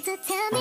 to tell me